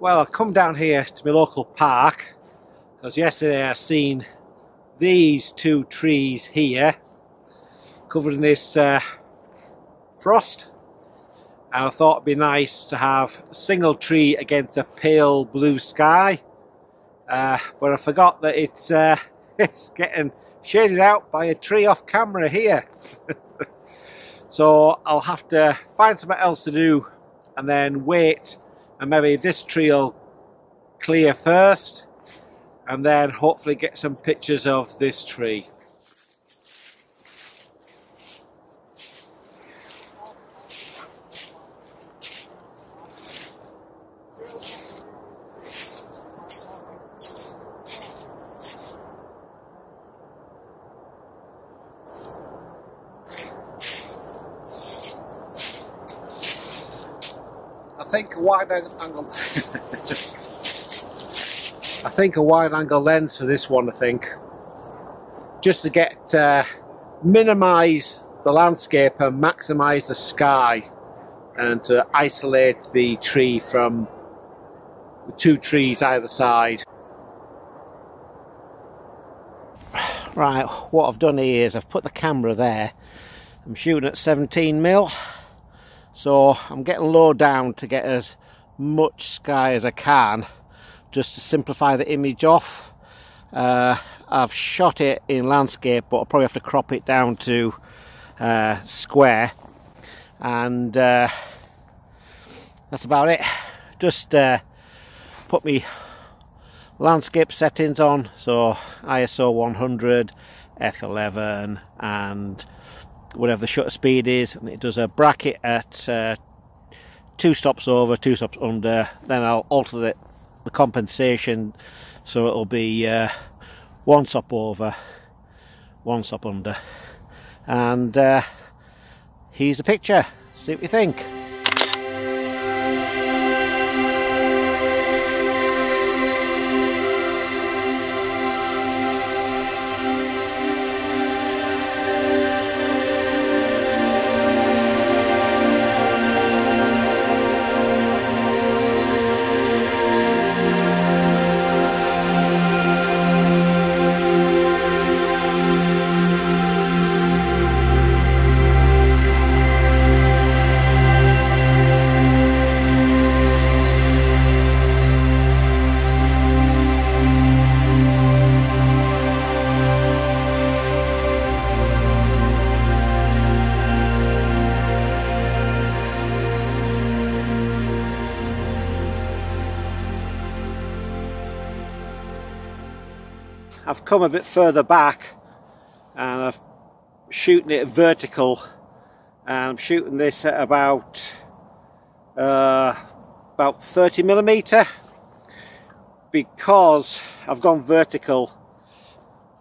Well, I've come down here to my local park because yesterday I seen these two trees here covered in this uh, frost. And I thought it'd be nice to have a single tree against a pale blue sky uh, but I forgot that it's uh, it's getting shaded out by a tree off camera here. So I'll have to find something else to do and then wait and maybe this tree will clear first and then hopefully get some pictures of this tree. Think a wide angle I think a wide angle lens for this one I think. Just to get uh, minimize the landscape and maximize the sky and to isolate the tree from the two trees either side. Right what I've done here is I've put the camera there. I'm shooting at 17 mil so I'm getting low down to get as much sky as I can just to simplify the image off. Uh, I've shot it in landscape, but I'll probably have to crop it down to uh, square, and uh, that's about it. Just uh, put me landscape settings on, so ISO 100, f11, and whatever the shutter speed is, and it does a bracket at uh, two stops over, two stops under. Then I'll alter it the compensation so it'll be uh, one stop over one stop under and uh, here's a picture see what you think I've come a bit further back and I'm shooting it vertical. And I'm shooting this at about uh, about 30 millimeter because I've gone vertical.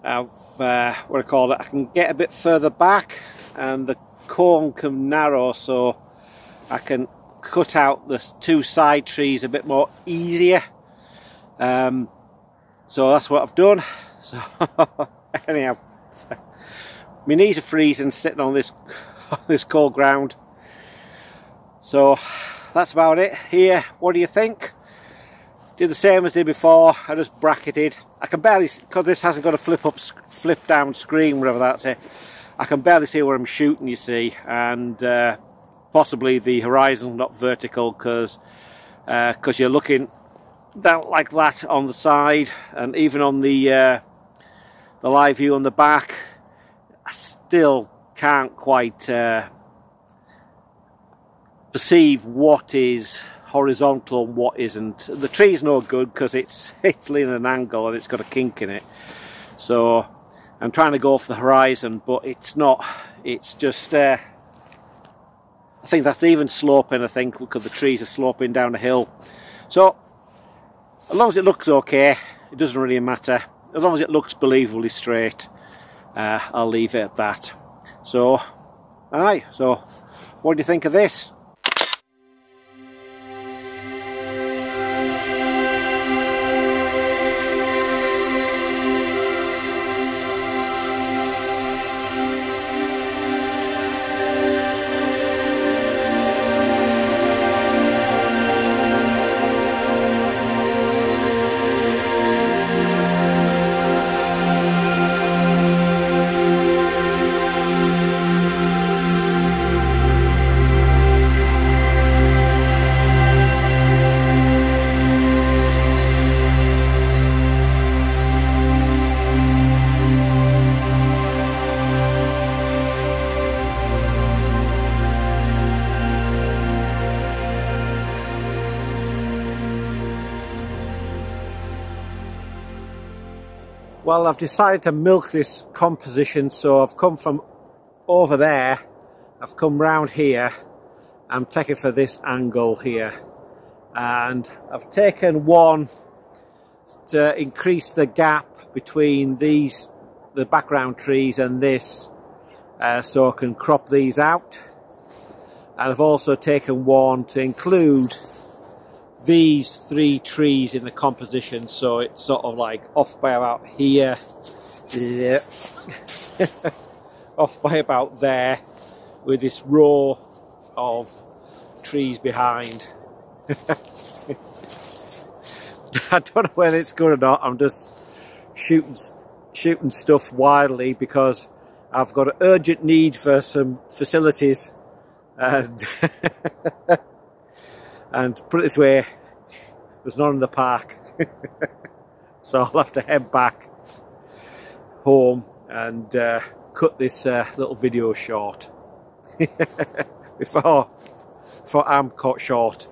I've uh, what I call it I can get a bit further back and the cone can narrow so I can cut out the two side trees a bit more easier. Um, so that's what I've done so anyhow, my knees are freezing sitting on this on this cold ground. So that's about it. Here, what do you think? Did the same as did before. I just bracketed. I can barely because this hasn't got a flip up, flip down screen, whatever that's it. I can barely see where I'm shooting. You see, and uh, possibly the horizon not vertical because because uh, you're looking down like that on the side and even on the uh, the live view on the back I still can't quite uh, perceive what is horizontal and what isn't. The tree's no good because it's it's leaning an angle and it's got a kink in it. So I'm trying to go for the horizon but it's not it's just uh, I think that's even sloping I think because the trees are sloping down a hill. So as long as it looks okay it doesn't really matter as long as it looks believably straight uh, I'll leave it at that. So alright so what do you think of this well I've decided to milk this composition so I've come from over there. I've come round here. I'm taking for this angle here. And I've taken one to increase the gap between these the background trees and this uh, so I can crop these out. And I've also taken one to include these three trees in the composition so it's sort of like off by about here. Off by about there with this row of trees behind. I don't know whether it's good or not. I'm just shooting shooting stuff wildly because I've got an urgent need for some facilities and and put it this way there's none in the park. So I'll have to head back home and uh, cut this uh, little video short. Before before I'm cut short